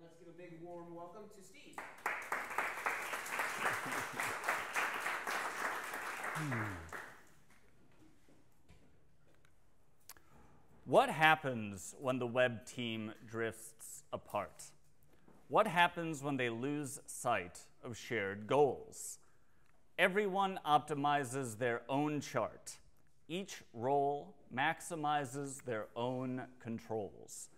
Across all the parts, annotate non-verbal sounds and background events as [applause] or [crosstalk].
And let's give a big warm welcome to Steve. What happens when the web team drifts apart? What happens when they lose sight of shared goals? Everyone optimizes their own chart. Each role maximizes their own controls.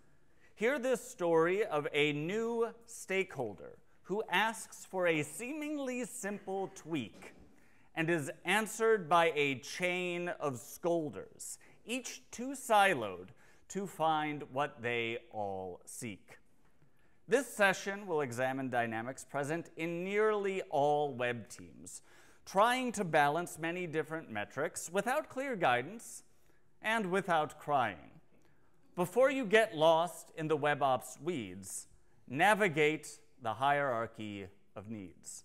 Hear this story of a new stakeholder who asks for a seemingly simple tweak and is answered by a chain of scolders, each too siloed to find what they all seek. This session will examine dynamics present in nearly all web teams, trying to balance many different metrics without clear guidance and without crying. Before you get lost in the WebOps weeds, navigate the hierarchy of needs.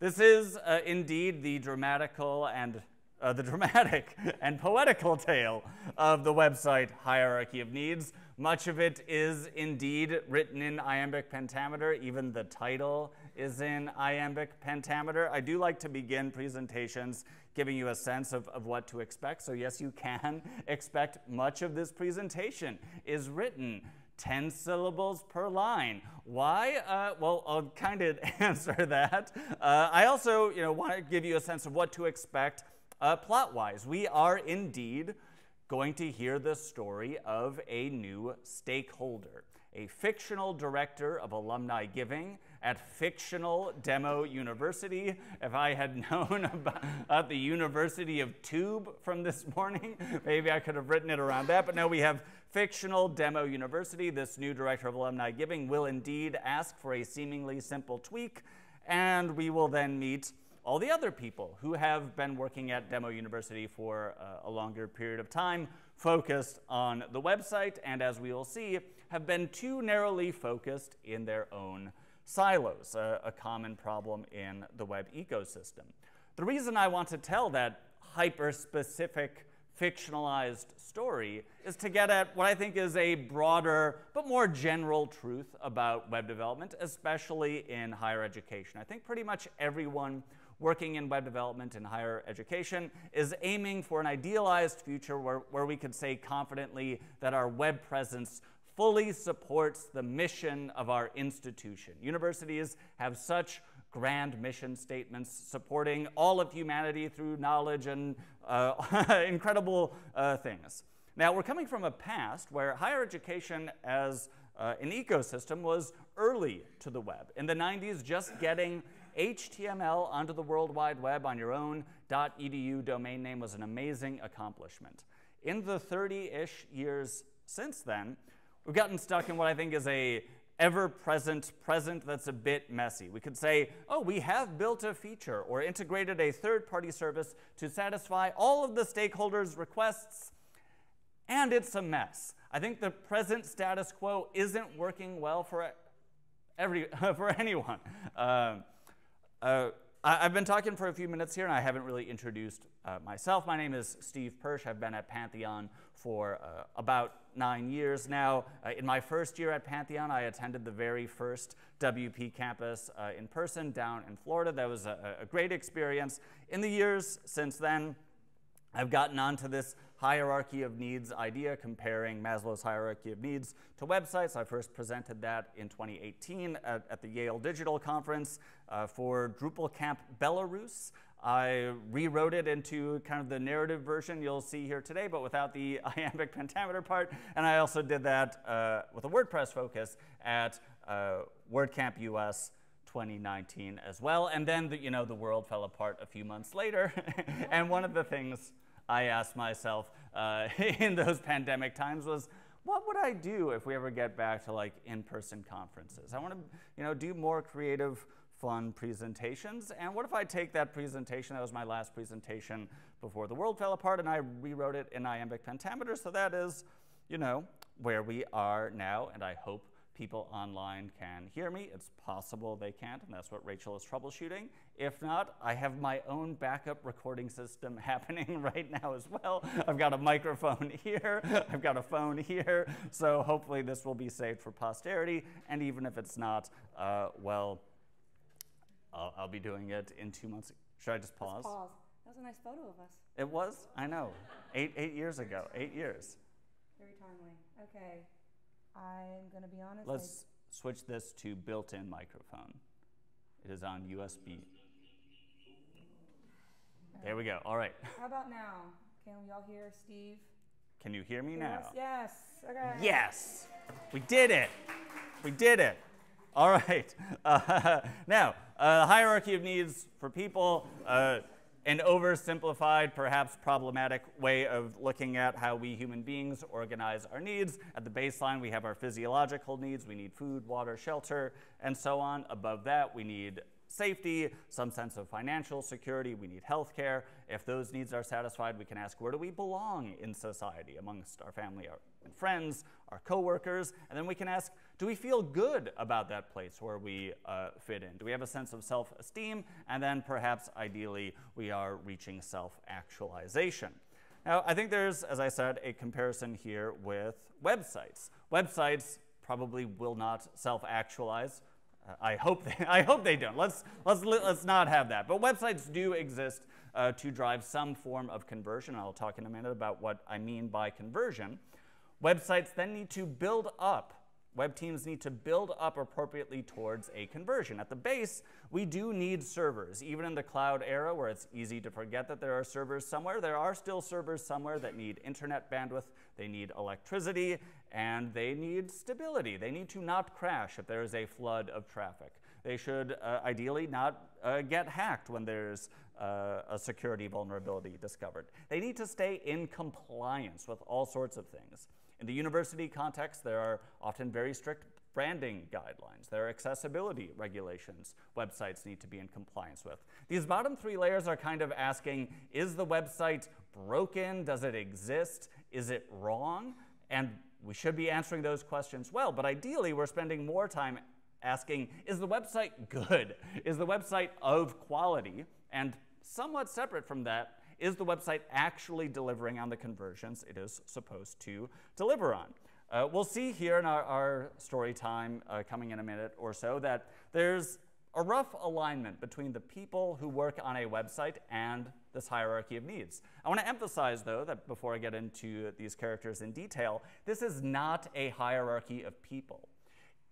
This is uh, indeed the dramatical and uh, the dramatic [laughs] and poetical tale of the website hierarchy of needs. Much of it is indeed written in iambic pentameter. Even the title is in iambic pentameter. I do like to begin presentations giving you a sense of, of what to expect. So yes, you can [laughs] expect much of this presentation is written 10 syllables per line. Why? Uh, well, I'll [laughs] kind of answer that. Uh, I also you know, want to give you a sense of what to expect uh, plot-wise. We are indeed going to hear the story of a new stakeholder, a fictional director of alumni giving at fictional Demo University. If I had [laughs] known about the University of Tube from this [laughs] morning, maybe I could have written it around that. But no, we have fictional Demo University. This new director of alumni giving will indeed ask for a seemingly simple tweak, and we will then meet all the other people who have been working at Demo University for uh, a longer period of time, focused on the website, and as we will see, have been too narrowly focused in their own silos, a, a common problem in the web ecosystem. The reason I want to tell that hyper-specific fictionalized story is to get at what I think is a broader but more general truth about web development, especially in higher education. I think pretty much everyone working in web development and higher education is aiming for an idealized future where, where we could say confidently that our web presence fully supports the mission of our institution. Universities have such grand mission statements supporting all of humanity through knowledge and uh, [laughs] incredible uh, things. Now, we're coming from a past where higher education as uh, an ecosystem was early to the web. In the 90s, just getting HTML onto the World Wide Web on your own .edu domain name was an amazing accomplishment. In the 30-ish years since then, we've gotten stuck in what I think is a ever-present present that's a bit messy. We could say, oh, we have built a feature or integrated a third-party service to satisfy all of the stakeholders' requests, and it's a mess. I think the present status quo isn't working well for every [laughs] for anyone. Um, Uh, uh, I've been talking for a few minutes here, and I haven't really introduced uh, myself. My name is Steve Persch. I've been at Pantheon for uh, about nine years now. Uh, in my first year at Pantheon, I attended the very first WP campus uh, in person down in Florida. That was a, a great experience. In the years since then, I've gotten onto this hierarchy of needs idea, comparing Maslow's hierarchy of needs to websites. I first presented that in 2018 at, at the Yale Digital Conference uh, for DrupalCamp Belarus. I rewrote it into kind of the narrative version you'll see here today, but without the [laughs] iambic pentameter part. And I also did that uh, with a WordPress focus at uh, WordCamp US 2019 as well. And then, the, you know, the world fell apart a few months later. [laughs] and one of the things I asked myself uh, [laughs] in those pandemic times was, what would I do if we ever get back to like in-person conferences? I want to, you know, do more creative, fun presentations. And what if I take that presentation, that was my last presentation before the world fell apart, and I rewrote it in iambic pentameter. So that is, you know, where we are now, and I hope people online can hear me. It's possible they can't, and that's what Rachel is troubleshooting. If not, I have my own backup recording system [laughs] happening right now as well. I've got a microphone [laughs] here, I've got a phone here, so hopefully this will be saved for posterity, and even if it's not, uh, well, I'll, I'll, be doing it in two months. Should I just pause? Just pause. That was a nice photo of us. It was? I know. Eight, eight years ago. Eight years. Very timely. Okay. I'm going to be honest. Let's I... switch this to built in microphone. It is on USB. There we go. All right. How about now? Can we all hear Steve? Can you hear me yes, now? Yes. Okay. Yes. We did it. We did it. All right. [laughs] Uh, now, uh, hierarchy of needs for people. Uh, an oversimplified, perhaps problematic way of looking at how we human beings organize our needs. At the baseline, we have our physiological needs. We need food, water, shelter, and so on. Above that, we need safety, some sense of financial security, we need health care. If those needs are satisfied, we can ask where do we belong in society amongst our family and friends, our coworkers, and then we can ask do we feel good about that place where we uh, fit in? Do we have a sense of self esteem? And then perhaps ideally, we are reaching self actualization. Now, I think there's, as I said, a comparison here with websites. Websites probably will not self actualize. Uh, I, hope they, [laughs] I hope they don't. Let's, let's, let's not have that. But websites do exist uh, to drive some form of conversion. I'll talk in a minute about what I mean by conversion. Websites then need to build up Web teams need to build up appropriately towards a conversion. At the base, we do need servers. Even in the cloud era where it's easy to forget that there are servers somewhere, there are still servers somewhere that need internet bandwidth, they need electricity, and they need stability. They need to not crash if there is a flood of traffic. They should uh, ideally not uh, get hacked when there's uh, a security vulnerability discovered. They need to stay in compliance with all sorts of things. In the university context, there are often very strict branding guidelines. There are accessibility regulations websites need to be in compliance with. These bottom three layers are kind of asking, is the website broken? Does it exist? Is it wrong? And we should be answering those questions well, but ideally we're spending more time asking, is the website good? Is the website of quality? And somewhat separate from that, is the website actually delivering on the conversions it is supposed to deliver on? Uh, we'll see here in our, our story time uh, coming in a minute or so that there's a rough alignment between the people who work on a website and this hierarchy of needs. I want to emphasize, though, that before I get into these characters in detail, this is not a hierarchy of people.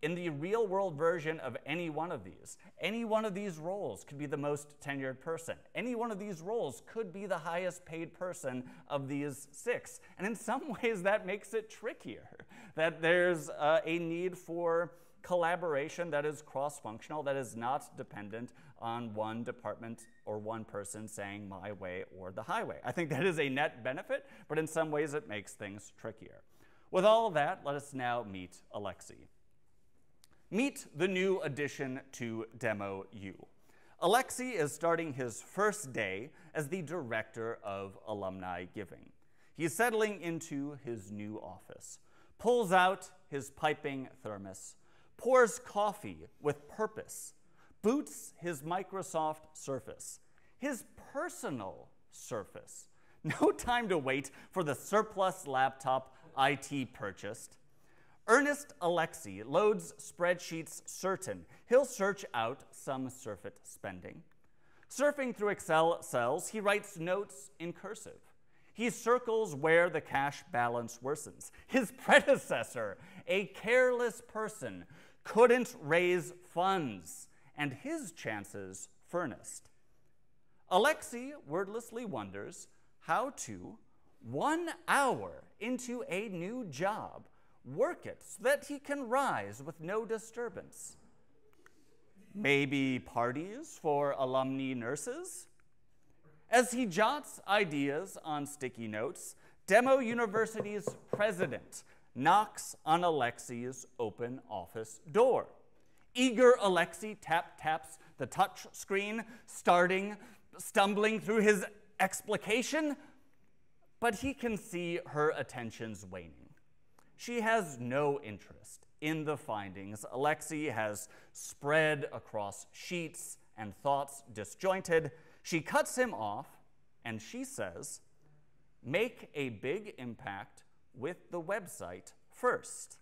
In the real world version of any one of these, any one of these roles could be the most tenured person. Any one of these roles could be the highest paid person of these six. And in some [laughs] ways, that makes it trickier. That there's uh, a need for collaboration that is cross functional, that is not dependent on one department or one person saying my way or the highway. I think that is a net benefit, but in some ways, it makes things trickier. With all of that, let us now meet Alexei. Meet the new addition to Demo U. Alexei is starting his first day as the director of alumni giving. He's settling into his new office, pulls out his piping thermos, pours coffee with purpose, boots his Microsoft Surface, his personal Surface. [laughs] No time to wait for the surplus laptop IT purchased. Earnest Alexei loads spreadsheets certain he'll search out some surfeit spending. Surfing through Excel cells, he writes notes in cursive. He circles where the cash balance worsens. His [laughs] predecessor, a careless person, couldn't raise funds, and his chances furnace. Alexei wordlessly wonders how to, one hour into a new job, work it so that he can rise with no disturbance. Maybe parties for alumni nurses? As he jots ideas on sticky notes, Demo University's president knocks on Alexei's open office door. Eager Alexei tap taps the touch screen, starting, stumbling through his explication, but he can see her attention's waning. she has no interest in the findings Alexei has spread across sheets and thoughts disjointed. She cuts him off and she says, Make a big impact with the website first.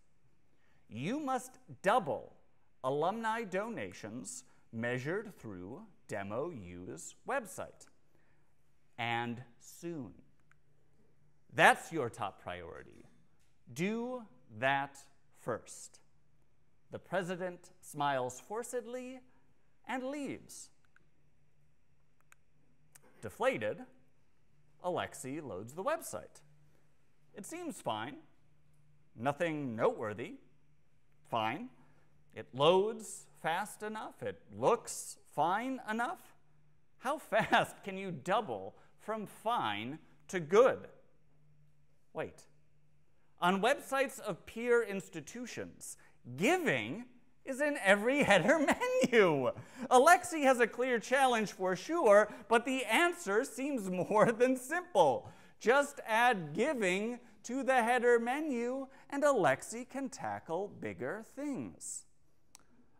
You must double alumni donations measured through Demo U's website. And soon. That's your top priority. Do that first. The president smiles forcedly and leaves. Deflated, Alexei loads the website. It seems fine, nothing noteworthy. Fine. It loads fast enough, it looks fine enough. How [laughs] fast can you double from fine to good? Wait. On websites of peer institutions, giving is in every [laughs] header menu. Alexei has a clear challenge for sure, but the answer seems [laughs] more than simple. Just add giving to the header menu, and Alexei can tackle bigger things.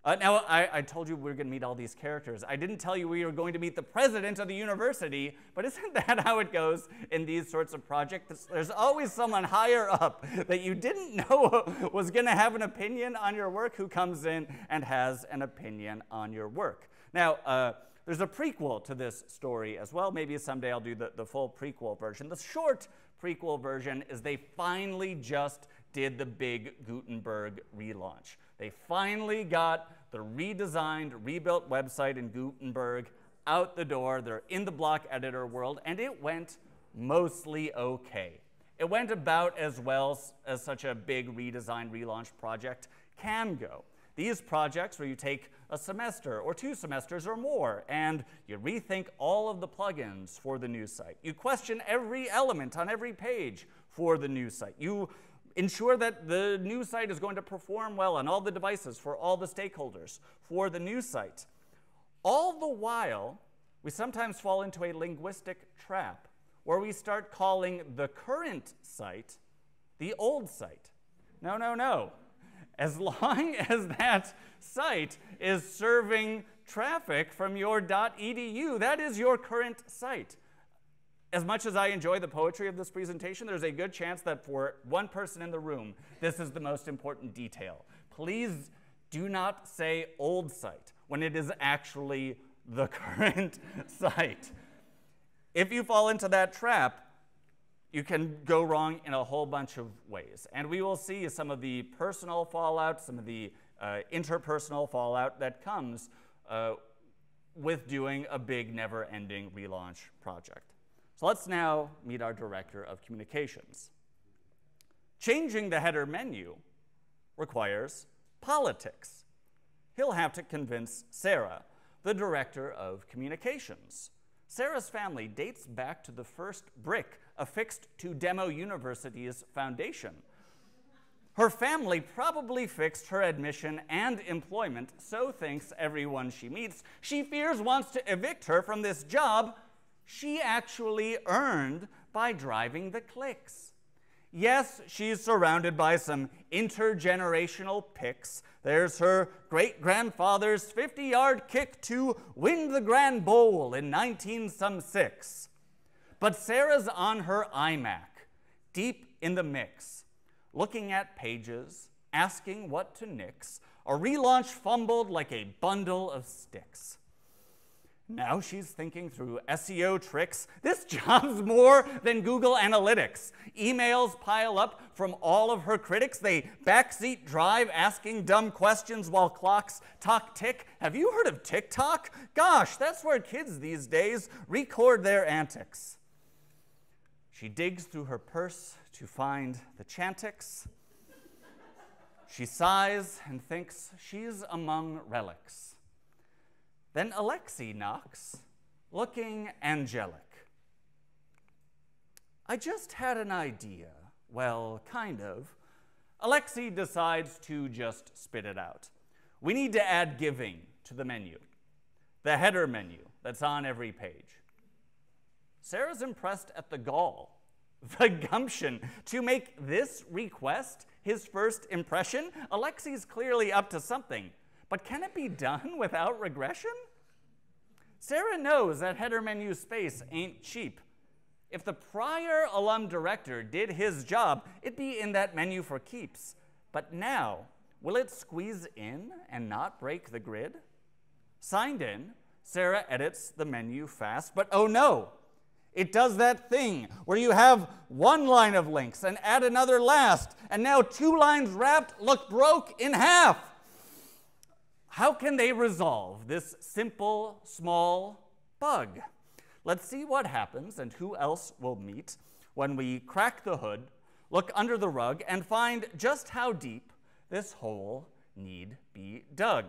Uh, now, I, I, told you we were going to meet all these characters. I didn't tell you we were going to meet the president of the university, but isn't [laughs] that how it goes in these sorts of projects? There's always someone higher up that you didn't [laughs] know was going to have an opinion on your work who comes in and has an opinion on your work. Now, uh, there's a prequel to this story as well. Maybe someday I'll do the, the full prequel version. The short prequel version is they finally just did the big Gutenberg relaunch. They finally got the redesigned, rebuilt website in Gutenberg out the door. They're in the block editor world, and it went mostly okay. It went about as well as such a big redesign, relaunch project can go. These projects where you take a semester or two semesters or more and you rethink all of the plugins for the new site. You question every element on every page for the new site. You ensure that the new site is going to perform well on all the devices for all the stakeholders for the new site. All the while, we sometimes fall into a linguistic trap where we start calling the current site the old site. No, no, no. As long [laughs] as that site is serving traffic from your .edu, that is your current site as much as I enjoy the poetry of this presentation, there's a good chance that for one person in the room, this is the most important detail. Please do not say old site when it is actually the [laughs] current site. If you fall into that trap, you can go wrong in a whole bunch of ways. And we will see some of the personal fallout, some of the uh, interpersonal fallout that comes uh, with doing a big, never ending relaunch project. So let's now meet our director of communications. Changing the header menu requires politics. He'll have to convince Sarah, the director of communications. Sarah's family dates back to the first brick affixed to Demo University's foundation. Her family probably fixed her admission and employment, so thinks everyone she meets. She fears wants to evict her from this job she actually earned by driving the clicks. Yes, she's surrounded by some intergenerational picks. There's her great grandfather's 50 yard kick to win the Grand Bowl in 19 some six. But Sarah's on her iMac, deep in the mix, looking at pages, asking what to nix, a relaunch fumbled like a bundle of sticks. Now she's thinking through SEO tricks. This job's [laughs] more than Google Analytics. Emails pile up from all of her critics. They backseat drive asking dumb questions while clocks talk tick. Have you heard of TikTok? Gosh, that's where kids these days record their antics. She digs through her purse to find the Chantix. She sighs and thinks she's among relics. Then Alexei knocks, looking angelic. I just had an idea. Well, kind of. Alexei decides to just spit it out. We need to add giving to the menu, the header menu that's on every page. Sarah's impressed at the gall, [laughs] the gumption to make this request his first impression? Alexei's clearly up to something, but can it be done [laughs] without regression? Sarah knows that header menu space ain't cheap. If the prior alum director did his job, it'd be in that menu for keeps. But now, will it squeeze in and not break the grid? Signed in, Sarah edits the menu fast, but oh no, it does that thing where you have one line of links and add another last, and now two lines wrapped look broke in half. How can they resolve this simple, small bug? Let's see what happens and who else will meet when we crack the hood, look under the rug, and find just how deep this hole need be dug.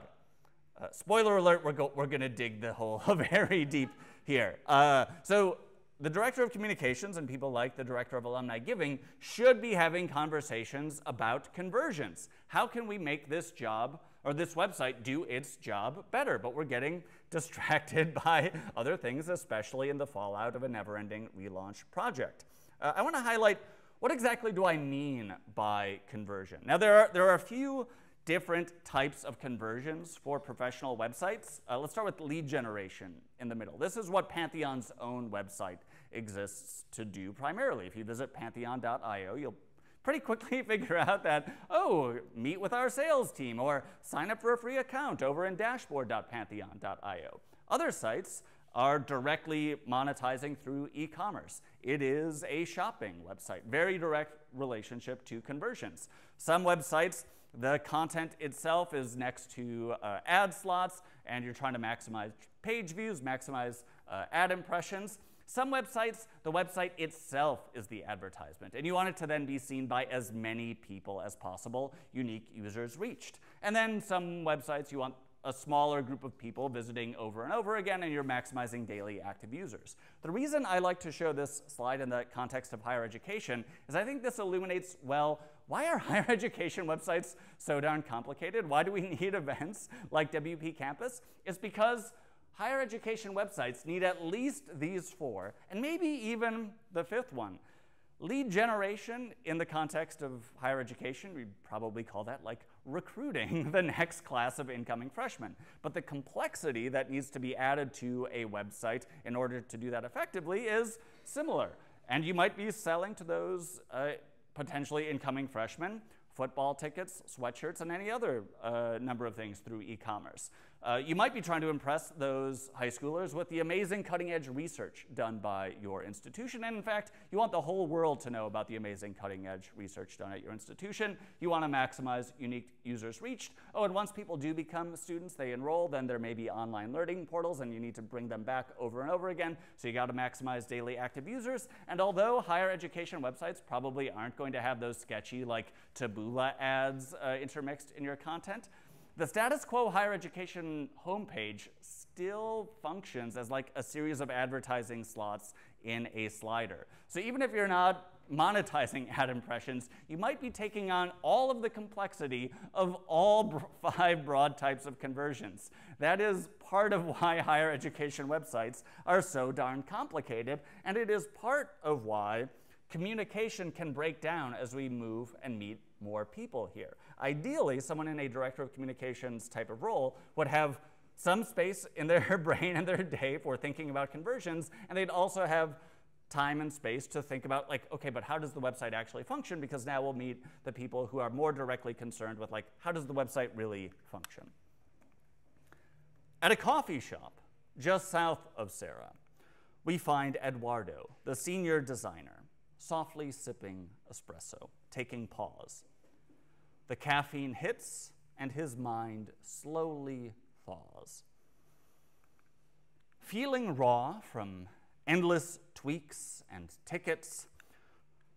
Uh, spoiler alert, we're, go we're going to dig the hole [laughs] very deep here. Uh, so the director of communications and people like the director of alumni giving should be having conversations about conversions. How can we make this job or this website do its job better? But we're getting [laughs] distracted [laughs] by other things, especially in the fallout of a never ending relaunch project. Uh, I want to highlight what exactly do I mean by conversion? Now, there are, there are a few different types of conversions for professional websites. Uh, let's start with lead generation in the middle. This is what Pantheon's own website exists to do primarily. If you visit pantheon.io, you'll pretty quickly [laughs] figure out that, oh, meet with our sales team or sign up for a free account over in dashboard.pantheon.io. Other sites are directly monetizing through e-commerce. It is a shopping website, very direct relationship to conversions. Some websites, the content itself is next to uh, ad slots, and you're trying to maximize page views, maximize uh, ad impressions. Some websites, the website itself is the advertisement, and you want it to then be seen by as many people as possible, unique users reached. And then some websites, you want a smaller group of people visiting over and over again, and you're maximizing daily active users. The reason I like to show this slide in the context of higher education is I think this illuminates, well, why are [laughs] higher education websites so darn complicated? Why do we [laughs] need events like WP Campus? It's because higher education websites need at least these four, and maybe even the fifth one. Lead generation in the context of higher education, we'd probably call that like recruiting [laughs] the next class of incoming freshmen. But the complexity that needs to be added to a website in order to do that effectively is similar. And you might be selling to those uh, potentially incoming freshmen football tickets, sweatshirts, and any other uh, number of things through e-commerce. Uh, you might be trying to impress those high schoolers with the amazing cutting edge research done by your institution. And in fact, you want the whole world to know about the amazing cutting edge research done at your institution. You want to maximize unique users reached. Oh, and once people do become students, they enroll, then there may be online learning portals and you need to bring them back over and over again. So you got to maximize daily active users. And although higher education websites probably aren't going to have those sketchy like Taboola ads uh, intermixed in your content, the status quo higher education homepage still functions as like a series of advertising slots in a slider. So even if you're not monetizing [laughs] ad impressions, you might be taking on all of the complexity of all [laughs] five broad types of conversions. That is part of why higher education websites are so darn complicated, and it is part of why communication can break down as we move and meet more people here. Ideally, someone in a director of communications type of role would have some space in their [laughs] brain and their day for thinking about conversions, and they'd also have time and space to think about like okay but how does the website actually function? Because now we'll meet the people who are more directly concerned with like how does the website really function? At a coffee shop just south of sarah we find eduardo the senior designer softly sipping espresso taking pause the caffeine hits, and his mind slowly thaws. Feeling raw from endless tweaks and tickets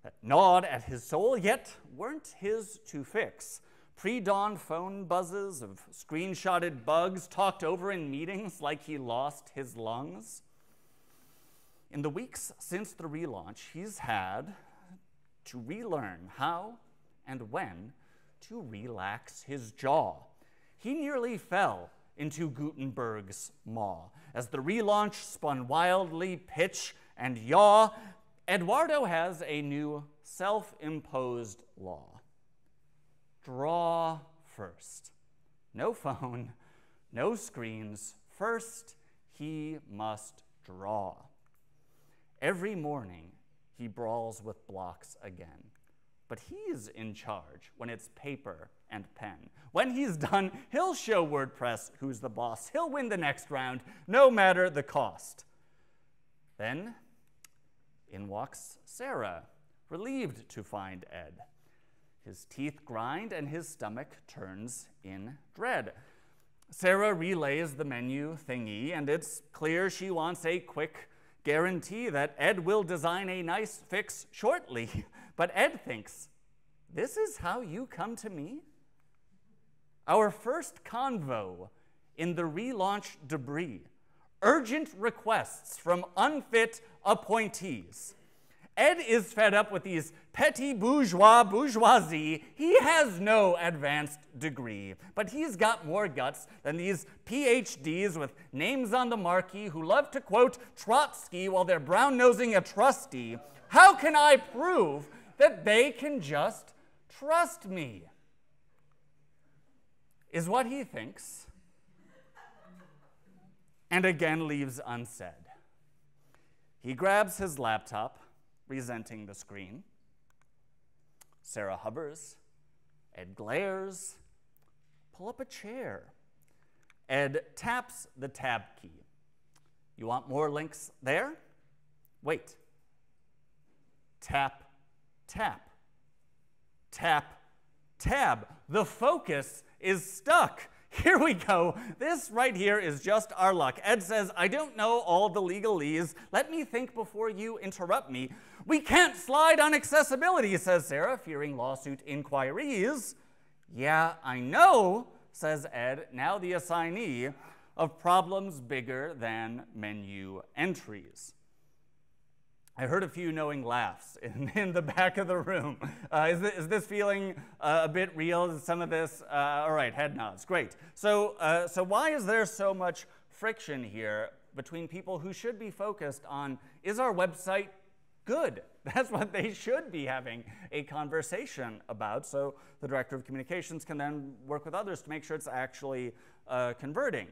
that gnawed at his soul, yet weren't his to fix. Pre dawn phone buzzes of screenshotted bugs talked over in meetings like he lost his lungs. In the weeks since the relaunch, he's had to relearn how and when to relax his jaw. He nearly fell into Gutenberg's maw. As the relaunch spun wildly, pitch and yaw, Eduardo has a new self imposed law. draw first. No phone, no screens. First, he must draw. Every morning, he brawls with blocks again. But he's in charge when it's paper and pen. When he's done, he'll show WordPress who's the boss. He'll win the next round, no matter the cost. Then in walks Sarah, relieved to find Ed. His teeth grind and his stomach turns in dread. Sarah relays the menu thingy, and it's clear she wants a quick guarantee that Ed will design a nice fix shortly. [laughs] But Ed thinks, This is how you come to me? Our first convo in the relaunch debris urgent requests from unfit appointees. Ed is fed up with these petty bourgeois bourgeoisie. He has no advanced degree, but he's got more guts than these PhDs with names on the marquee who love to quote Trotsky while they're brown nosing a trustee. How can I prove that they can just trust me? Is what he thinks, and again leaves unsaid. He grabs his laptop resenting the screen. Sarah hovers. Ed glares. Pull up a chair. Ed taps the tab key. You want more links there? Wait. Tap, tap. Tap, tab. The focus is stuck. [laughs] Here we go. This right here is just our luck. Ed says, I don't know all the legalese. Let me think before you interrupt me. We can't slide on accessibility, says Sarah, fearing lawsuit inquiries. Yeah, I know, says Ed, now the assignee of problems bigger than menu entries. I heard a few knowing laughs in, [laughs] in the back of the room. Uh, is, this, is, this, feeling uh, a bit real? Is some of this? Uh, all right, head nods. Great. So, uh, so why is there so much friction here between people who should be focused on is our website good? [laughs] That's what they should be having a conversation about. So the director of communications can then work with others to make sure it's actually uh, converting.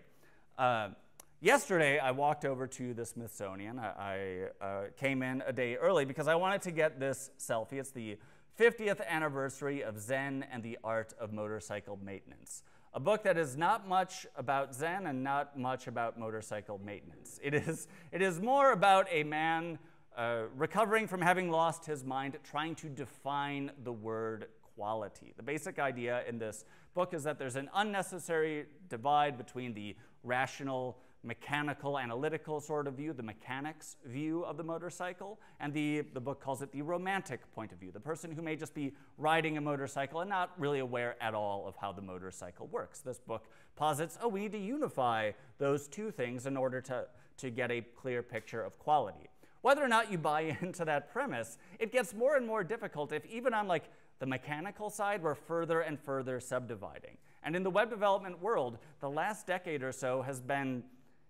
Yesterday, I walked over to the Smithsonian. I, I uh, came in a day early because I wanted to get this selfie. It's the 50th anniversary of Zen and the Art of Motorcycle Maintenance, a book that is not much about Zen and not much about motorcycle maintenance. It is, it is more about a man uh, recovering from having lost his mind, trying to define the word quality. The basic idea in this book is that there's an unnecessary divide between the rational, mechanical, analytical sort of view, the mechanics view of the motorcycle, and the, the book calls it the romantic point of view, the person who may just be riding a motorcycle and not really aware at all of how the motorcycle works. This book posits, oh, we need to unify those two things in order to, to get a clear picture of quality. Whether or not you buy [laughs] into that premise, it gets more and more difficult if even on like the mechanical side, we're further and further subdividing. And in the web development world, the last decade or so has been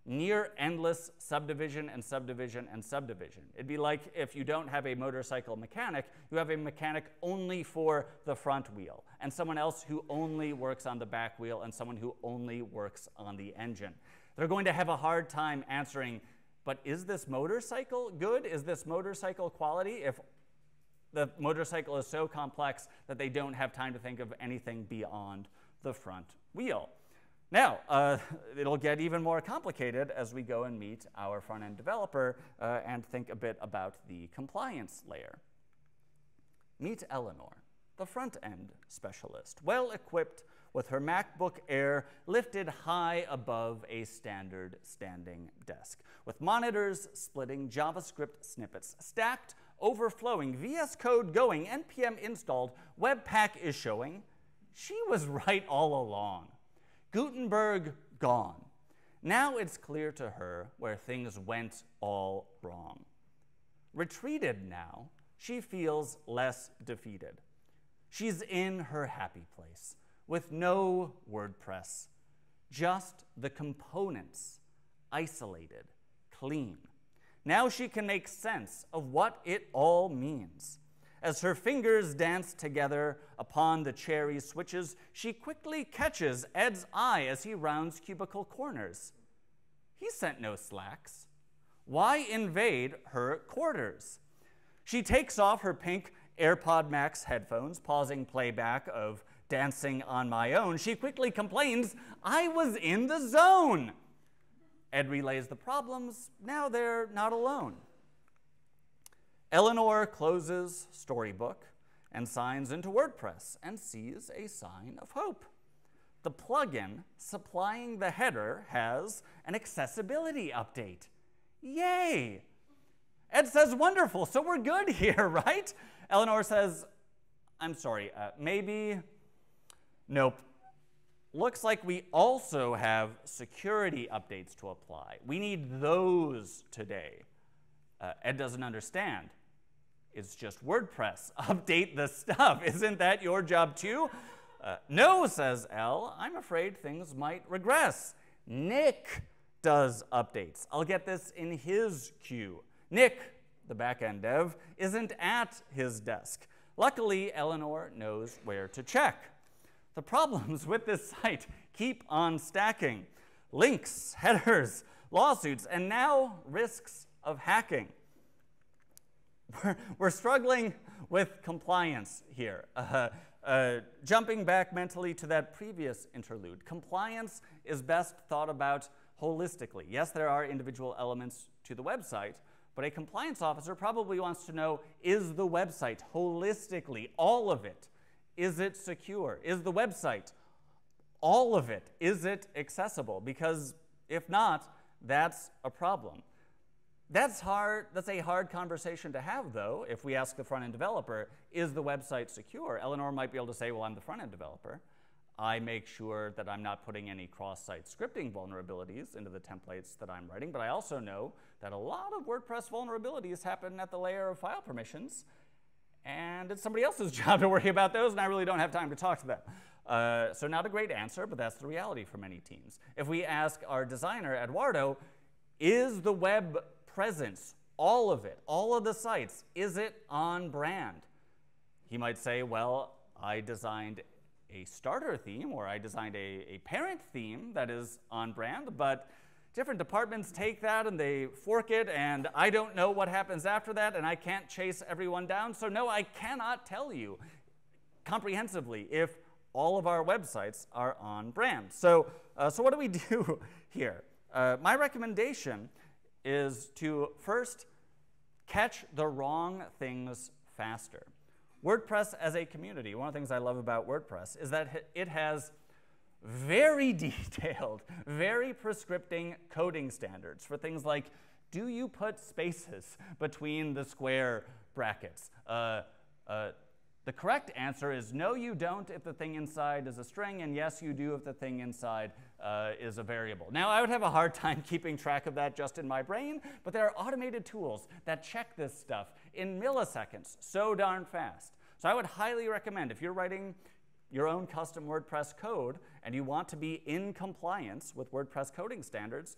near endless subdivision and subdivision and subdivision. It'd be like if you don't have a motorcycle mechanic, you have a mechanic only for the front wheel, and someone else who only works on the back wheel, and someone who only works on the engine. They're going to have a hard time answering, but is this motorcycle good? Is this motorcycle quality if the motorcycle is so complex that they don't have time to think of anything beyond the front wheel? Now, uh, it'll get even more complicated as we go and meet our front end developer uh, and think a bit about the compliance layer. Meet Eleanor, the front end specialist, well equipped with her MacBook Air lifted high above a standard standing desk, with monitors splitting JavaScript snippets stacked, overflowing, VS Code going, NPM installed, Webpack is showing. She was right all along. Gutenberg gone. Now it's clear to her where things went all wrong. Retreated now, she feels less defeated. She's in her happy place with no WordPress, just the components, isolated, clean. Now she can make sense of what it all means. As her fingers dance together upon the cherry switches, she quickly catches Ed's eye as he rounds cubicle corners. He sent no slacks. Why invade her quarters? She takes off her pink AirPod Max headphones, pausing playback of Dancing on My Own. She quickly complains, I was in the zone. Ed relays the problems. Now they're not alone. Eleanor closes Storybook and signs into WordPress and sees a sign of hope. The plugin supplying the header has an accessibility update. Yay! Ed says, wonderful, so we're good [laughs] here, right? Eleanor says, I'm sorry, uh, maybe, nope. Looks like we also have security updates to apply. We need those today. Uh, Ed doesn't understand. It's just WordPress. [laughs] Update the stuff. Isn't that your job too? Uh, no, says El. I'm afraid things might regress. Nick does updates. I'll get this in his queue. Nick, the backend dev, isn't at his desk. Luckily, Eleanor knows where to check. The problems [laughs] with this site keep on stacking links, [laughs] headers, lawsuits, and now risks of hacking. We're, we're struggling with compliance here. Uh, uh, jumping back mentally to that previous interlude, compliance is best thought about holistically. Yes, there are individual elements to the website, but a compliance officer probably wants to know is the website holistically, all of it, is it secure? Is the website, all of it, is it accessible? Because if not, that's a problem. That's hard, that's a hard conversation to have though, if we ask the front-end developer, is the website secure? Eleanor might be able to say, well, I'm the front-end developer. I make sure that I'm not putting any cross-site scripting vulnerabilities into the templates that I'm writing, but I also know that a lot of WordPress vulnerabilities happen at the layer of file permissions, and it's somebody else's [laughs] job to worry about those, and I really don't have time to talk to them. Uh, so not a great answer, but that's the reality for many teams. If we ask our designer, Eduardo, is the web presence, all of it, all of the sites, is it on brand? He might say, well, I designed a starter theme or I designed a, a parent theme that is on brand, but different departments take that and they fork it, and I don't know what happens after that, and I can't chase everyone down. So, no, I cannot tell you comprehensively if all of our websites are on brand. So, uh, so what do we [laughs] do here? Uh, my recommendation is to first catch the wrong things faster. WordPress as a community, one of the things I love about WordPress is that it has very [laughs] detailed, very prescripting coding standards for things like do you put spaces between the square brackets? Uh, uh, the correct answer is no, you don't if the thing inside is a string, and yes, you do if the thing inside uh, is a variable. Now, I would have a hard time [laughs] keeping track of that just in my brain, but there are automated tools that check this stuff in milliseconds so darn fast. So I would highly recommend if you're writing your own custom WordPress code and you want to be in compliance with WordPress coding standards,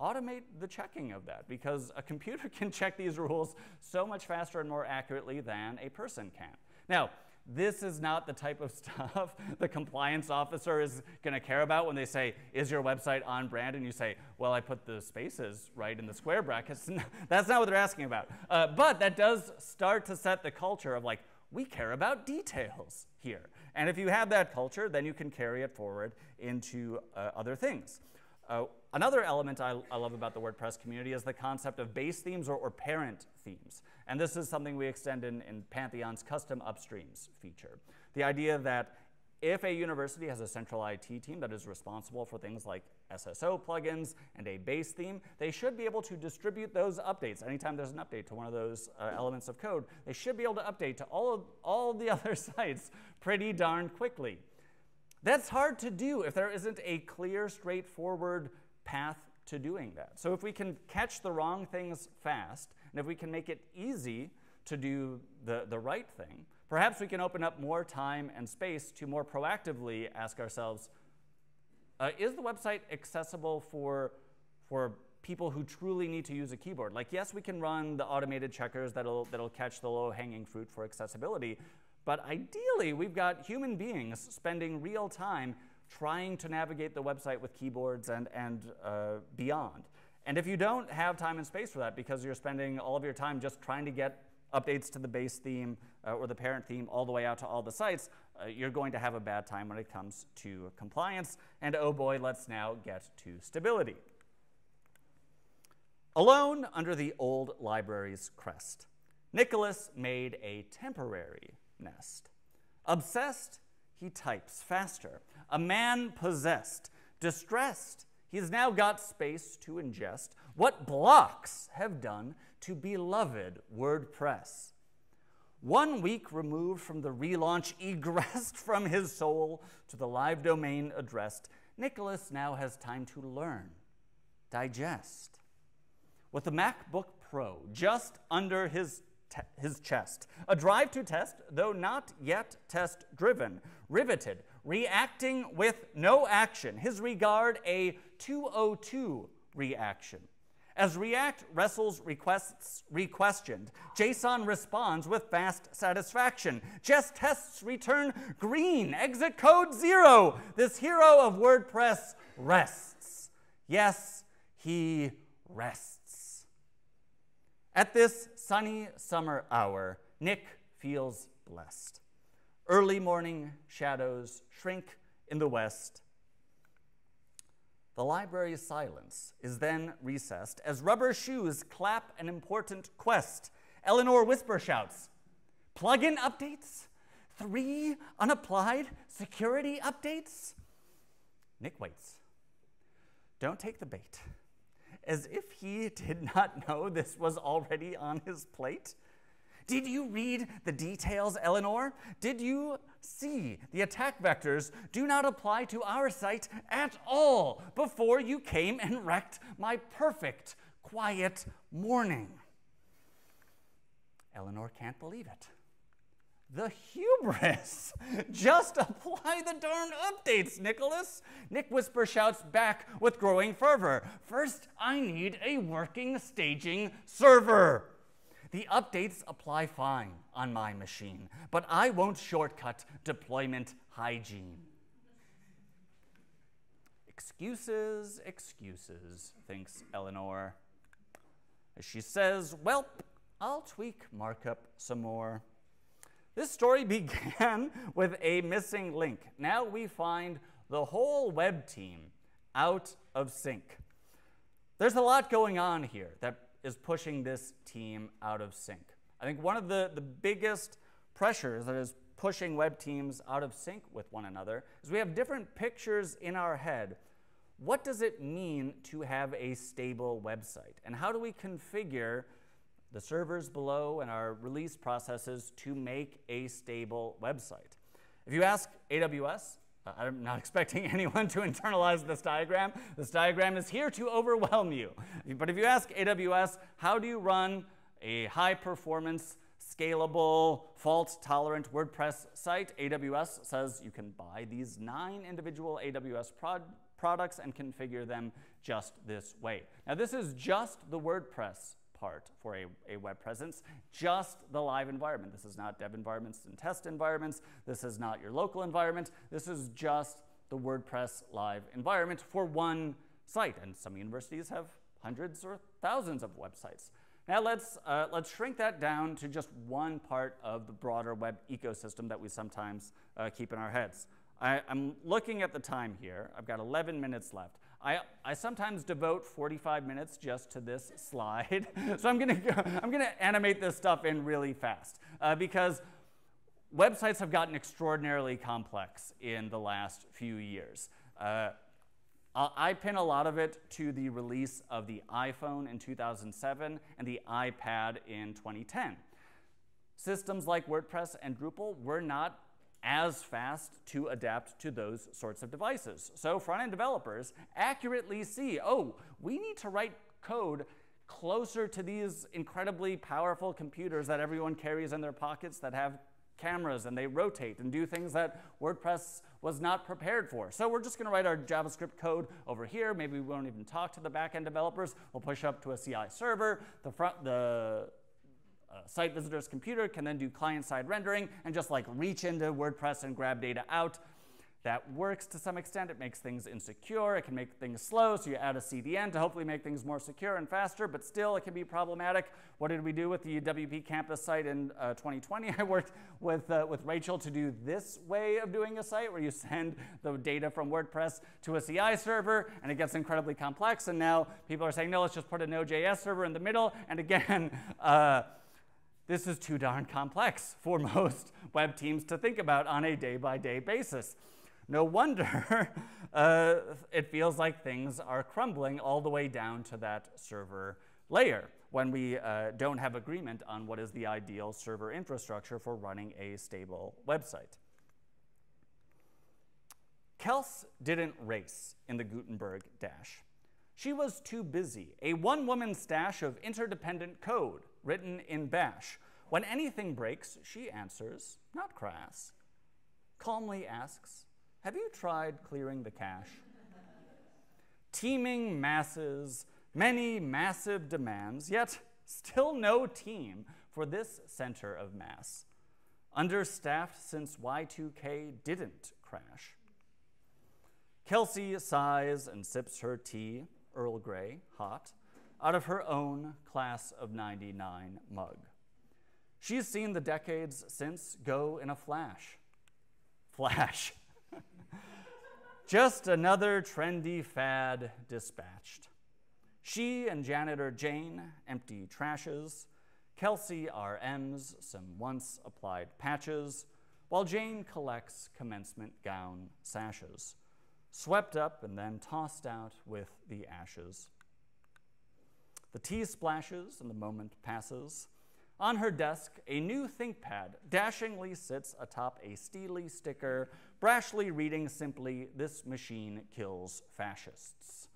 automate the checking of that because a computer [laughs] can check these rules so much faster and more accurately than a person can. Now, this is not the type of [laughs] stuff the compliance officer is going to care about when they say, is your website on brand? And you say, well, I put the spaces right in the square brackets. [laughs] That's not what they're asking about. Uh, but that does start to set the culture of like, we care about details here. And if you have that culture, then you can carry it forward into uh, other things. Uh, another element I, I, love about the WordPress community is the concept of base themes or, or parent themes. And this is something we extend in, in Pantheon's custom upstreams feature. The idea that if a university has a central IT team that is responsible for things like SSO plugins and a base theme, they should be able to distribute those updates. Anytime there's an update to one of those uh, elements of code, they should be able to update to all of, all of the [laughs] other sites pretty darn quickly. That's hard to do if there isn't a clear, straightforward path to doing that. So if we can catch the wrong things fast, and if we can make it easy to do the, the right thing, perhaps we can open up more time and space to more proactively ask ourselves, uh, is the website accessible for, for people who truly need to use a keyboard. Like, yes, we can run the automated checkers that'll, that'll catch the low hanging fruit for accessibility, but ideally, we've got human beings spending real time trying to navigate the website with keyboards and, and uh, beyond. And if you don't have time and space for that because you're spending all of your time just trying to get updates to the base theme uh, or the parent theme all the way out to all the sites, uh, you're going to have a bad time when it comes to compliance. And oh boy, let's now get to stability. Alone under the old library's crest, Nicholas made a temporary nest. Obsessed, he types faster. A man possessed, distressed, he's now got space to ingest what blocks have done to beloved WordPress. One week removed from the relaunch, [laughs] egressed from his soul to the live domain addressed, Nicholas now has time to learn, digest. With the MacBook Pro just under his, his chest, a drive to test, though not yet test driven, riveted, reacting with no action, his regard a 202 reaction. As React wrestles requests requestioned, JSON responds with fast satisfaction. Just tests return green, exit code zero. This hero of WordPress rests. Yes, he rests. At this sunny summer hour, Nick feels blessed. Early morning shadows shrink in the west the library's silence is then recessed as rubber shoes clap an important quest. Eleanor whisper shouts, Plugin updates? Three unapplied security updates? Nick waits. Don't take the bait. As if he did not know this was already on his plate. Did you read the details, Eleanor? Did you see the attack vectors do not apply to our site at all before you came and wrecked my perfect, quiet morning? Eleanor can't believe it. The hubris! [laughs] Just apply the darn updates, Nicholas! Nick Whisper shouts back with growing fervor. First, I need a working staging server. The updates apply fine on my machine, but I won't shortcut deployment hygiene. Excuses, excuses, thinks Eleanor. As she says, Well, I'll tweak markup some more. This story [laughs] began with a missing link. Now we find the whole web team out of sync. There's a lot going on here that is pushing this team out of sync. I think one of the, the biggest pressures that is pushing web teams out of sync with one another is we have different pictures in our head. What does it mean to have a stable website? And how do we configure the servers below and our release processes to make a stable website? If you ask AWS, Uh, I'm not [laughs] expecting anyone to internalize this diagram. This diagram is here to overwhelm you. But if you ask AWS, how do you run a high performance, scalable, fault tolerant WordPress site? AWS says you can buy these nine individual AWS prod products and configure them just this way. Now, this is just the WordPress part for a, a web presence, just the live environment. This is not dev environments and test environments. This is not your local environment. This is just the WordPress live environment for one site. And some universities have hundreds or thousands of websites. Now let's, uh, let's shrink that down to just one part of the broader web ecosystem that we sometimes uh, keep in our heads. I, I'm looking at the time here. I've got 11 minutes left. I, I sometimes devote 45 minutes just to this slide. [laughs] so I'm going to I'm gonna animate this stuff in really fast uh, because websites have gotten extraordinarily complex in the last few years. Uh, I pin a lot of it to the release of the iPhone in 2007 and the iPad in 2010. Systems like WordPress and Drupal were not as fast to adapt to those sorts of devices. So front-end developers accurately see, oh, we need to write code closer to these incredibly powerful computers that everyone carries in their pockets that have cameras and they rotate and do things that WordPress was not prepared for. So we're just going to write our JavaScript code over here. Maybe we won't even talk to the backend developers. We'll push up to a CI server. The front, the site visitor's computer can then do client-side rendering and just like reach into WordPress and grab data out. That works to some extent. It makes things insecure. It can make things slow, so you add a CDN to hopefully make things more secure and faster, but still it can be problematic. What did we do with the WPCampus site in uh, 2020? [laughs] I worked with, uh, with Rachel to do this way of doing a site where you send the data from WordPress to a CI server, and it gets incredibly complex, and now people are saying, no, let's just put a Node.js server in the middle, and again, [laughs] uh, this is too darn complex for [laughs] most web teams to think about on a day-by-day -day basis. No wonder [laughs] uh, it feels like things are crumbling all the way down to that server layer when we uh, don't have agreement on what is the ideal server infrastructure for running a stable website. Kels didn't race in the Gutenberg Dash. She was too busy, a one-woman stash of interdependent code written in Bash. When anything breaks, she answers, not crass, calmly asks, have you tried clearing the cache? Teeming masses, many massive demands, yet still no team for this center of mass. Understaffed since Y2K didn't crash. Kelsey sighs and sips her tea, Earl Grey, hot, out of her own class of 99 mug. She's seen the decades since go in a flash. Flash. [laughs] Just another trendy fad dispatched. She and janitor Jane empty trashes. Kelsey RMs some once applied patches, while Jane collects commencement gown sashes, swept up and then tossed out with the ashes. The tea splashes and the moment passes. On her desk, a new ThinkPad dashingly sits atop a steely sticker brashly reading simply, This machine kills fascists.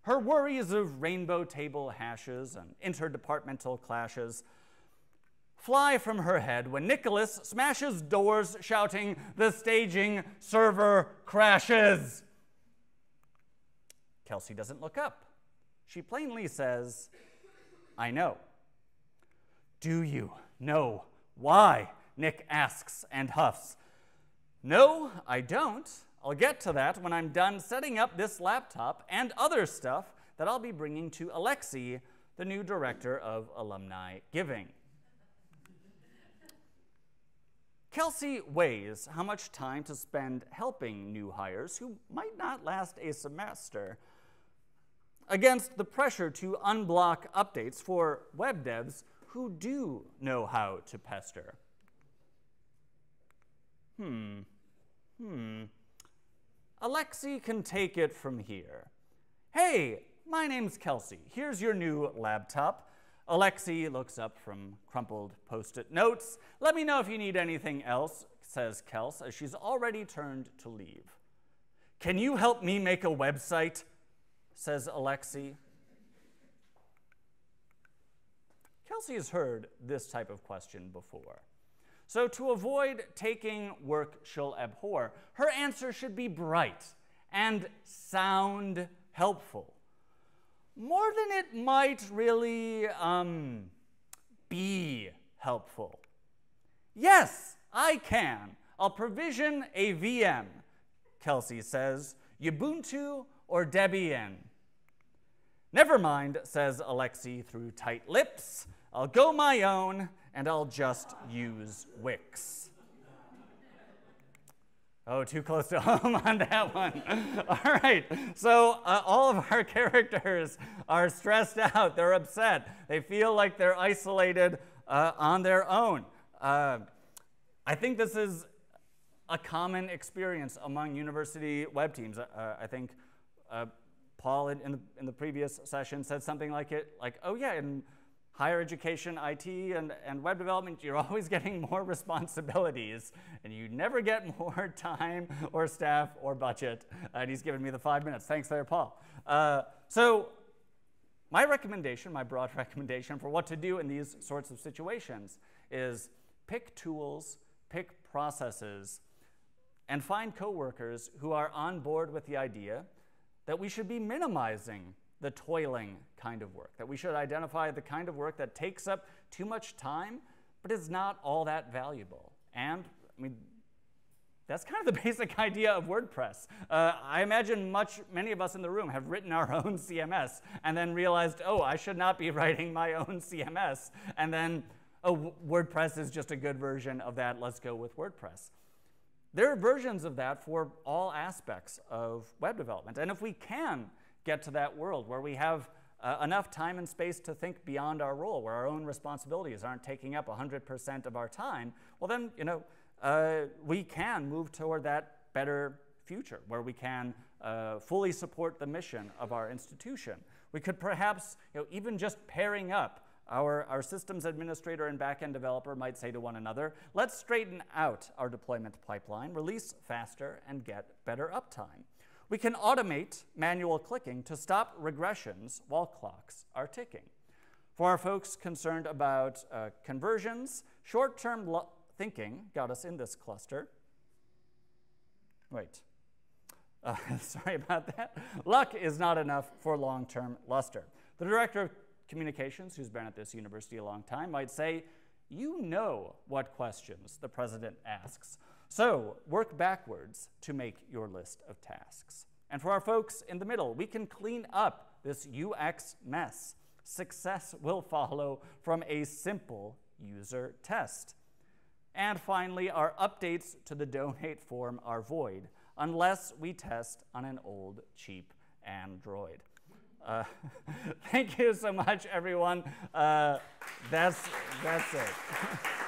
Her worries of rainbow table hashes and interdepartmental clashes fly from her head when Nicholas smashes doors shouting, The staging server crashes. Kelsey doesn't look up. She plainly says, I know. Do you know why? Nick asks and huffs. No, I don't. I'll get to that when I'm done setting up this laptop and other stuff that I'll be bringing to Alexei, the new director of alumni giving. Kelsey weighs how much time to spend helping new hires who might not last a semester against the pressure to unblock updates for web devs who do know how to pester. Hmm. Hmm. Alexei can take it from here. Hey, my name's Kelsey. Here's your new laptop. Alexei looks up from crumpled post-it notes. Let me know if you need anything else, says Kels, as she's already turned to leave. Can you help me make a website? Says Alexei. Kelsey has heard this type of question before. So, to avoid taking work she'll abhor, her answer should be bright and sound helpful. More than it might really um, be helpful. Yes, I can. I'll provision a VM, Kelsey says, Ubuntu or Debian. Never mind, says Alexei through tight lips. I'll go my own and I'll just use Wix. Oh, too close to [laughs] home on that one. [laughs] all right, so uh, all of our [laughs] characters are stressed out. They're upset. They feel like they're isolated uh, on their own. Uh, I think this is a common experience among university web teams. Uh, I think uh, Paul in, the, in the previous session said something like it, like, oh yeah, in higher education, IT, and, and web development, you're [laughs] always getting more responsibilities, and you never get [laughs] more time or staff or budget. And he's given me the five minutes. Thanks there, Paul. Uh, so my recommendation, my broad [laughs] recommendation for what to do in these sorts of situations is pick tools pick processes, and find coworkers who are on board with the idea that we should be minimizing the toiling kind of work, that we should identify the kind of work that takes up too much time but is not all that valuable. And I mean, that's kind of the [laughs] basic idea of WordPress. Uh, I imagine much, many of us in the room have written our [laughs] own CMS and then realized, oh, I should not be [laughs] writing my own CMS. And then, oh, WordPress is just a good version of that. Let's go with WordPress. There are versions of that for all aspects of web development. And if we can get to that world where we have uh, enough time and space to think beyond our role, where our own responsibilities aren't taking up 100% of our time, well, then, you know, uh, we can move toward that better future where we can uh, fully support the mission of our institution. We could perhaps, you know, even just pairing up our, our systems administrator and backend developer might say to one another, let's straighten out our deployment pipeline, release faster, and get better uptime. We can automate manual clicking to stop regressions while clocks are ticking. For our folks concerned about uh, conversions, short-term thinking got us in this cluster. Wait. Uh, [laughs] sorry about that. Luck is not enough for long-term luster. The director of communications, who's been at this university a long time, might say, you know what questions the president asks. So work backwards to make your list of tasks. And for our folks in the middle, we can clean up this UX mess. Success will follow from a simple user test. And finally, our updates to the donate form are void unless we test on an old, cheap Android. Uh, [laughs] thank you so much, everyone. Uh, that's, that's it. [laughs]